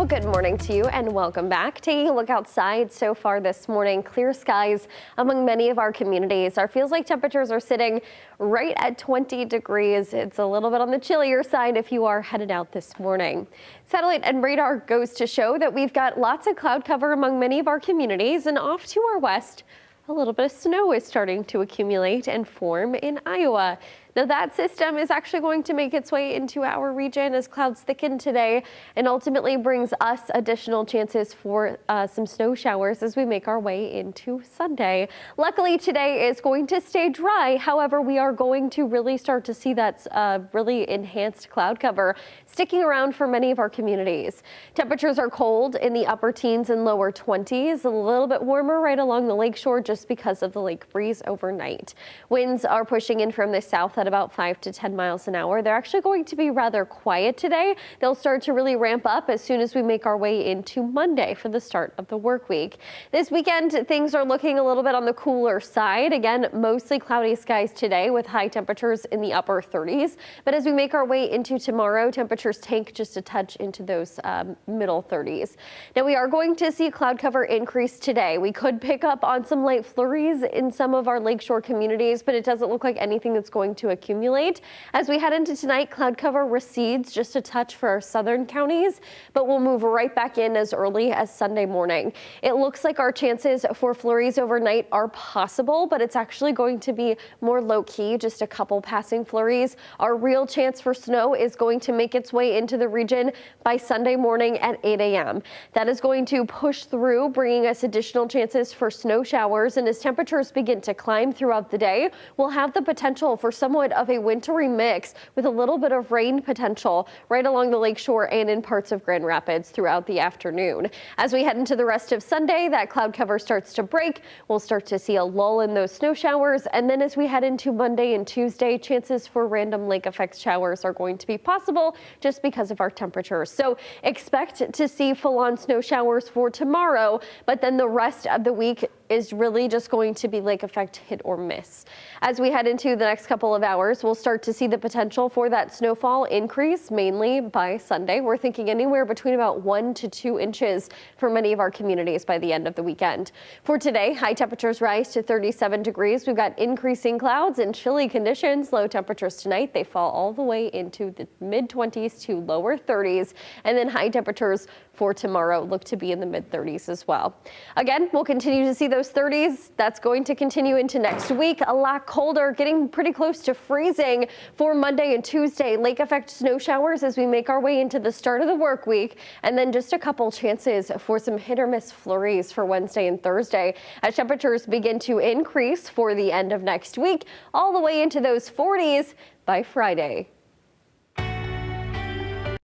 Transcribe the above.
Well, good morning to you and welcome back. Taking a look outside so far this morning, clear skies among many of our communities. Our feels like temperatures are sitting right at 20 degrees. It's a little bit on the chillier side if you are headed out this morning. Satellite and radar goes to show that we've got lots of cloud cover among many of our communities and off to our west, a little bit of snow is starting to accumulate and form in Iowa. Now that system is actually going to make its way into our region as clouds thicken today and ultimately brings us additional chances for uh, some snow showers as we make our way into Sunday. Luckily today is going to stay dry. However, we are going to really start to see that uh, really enhanced cloud cover sticking around for many of our communities. Temperatures are cold in the upper teens and lower 20s, a little bit warmer right along the lakeshore just because of the lake breeze overnight. Winds are pushing in from the south at about 5 to 10 miles an hour. They're actually going to be rather quiet today. They'll start to really ramp up as soon as we make our way into Monday for the start of the work week. This weekend, things are looking a little bit on the cooler side. Again, mostly cloudy skies today with high temperatures in the upper 30s. But as we make our way into tomorrow, temperatures tank just a touch into those um, middle 30s. Now we are going to see cloud cover increase today. We could pick up on some light flurries in some of our lakeshore communities, but it doesn't look like anything that's going to accumulate. As we head into tonight, cloud cover recedes just a touch for our southern counties, but we'll move right back in as early as Sunday morning. It looks like our chances for flurries overnight are possible, but it's actually going to be more low key, just a couple passing flurries. Our real chance for snow is going to make its way into the region by Sunday morning at 8 a.m. That is going to push through, bringing us additional chances for snow showers. And as temperatures begin to climb throughout the day, we'll have the potential for somewhat of a wintry mix with a little bit of rain potential right along the lakeshore and in parts of Grand Rapids throughout the afternoon. As we head into the rest of Sunday, that cloud cover starts to break. We'll start to see a lull in those snow showers. And then as we head into Monday and Tuesday, chances for random lake effect showers are going to be possible just because of our temperatures. So expect to see full on snow showers for tomorrow, but then the rest of the week is really just going to be lake effect hit or miss. As we head into the next couple of hours, we'll start to see the potential for that snowfall increase mainly by Sunday. We're thinking anywhere between about one to two inches for many of our communities by the end of the weekend. For today, high temperatures rise to 37 degrees. We've got increasing clouds and chilly conditions. Low temperatures tonight, they fall all the way into the mid 20s to lower 30s. And then high temperatures for tomorrow look to be in the mid 30s as well. Again, we'll continue to see those those 30s. That's going to continue into next week. A lot colder, getting pretty close to freezing for Monday and Tuesday. Lake effect snow showers as we make our way into the start of the work week. And then just a couple chances for some hit or miss flurries for Wednesday and Thursday as temperatures begin to increase for the end of next week, all the way into those 40s by Friday.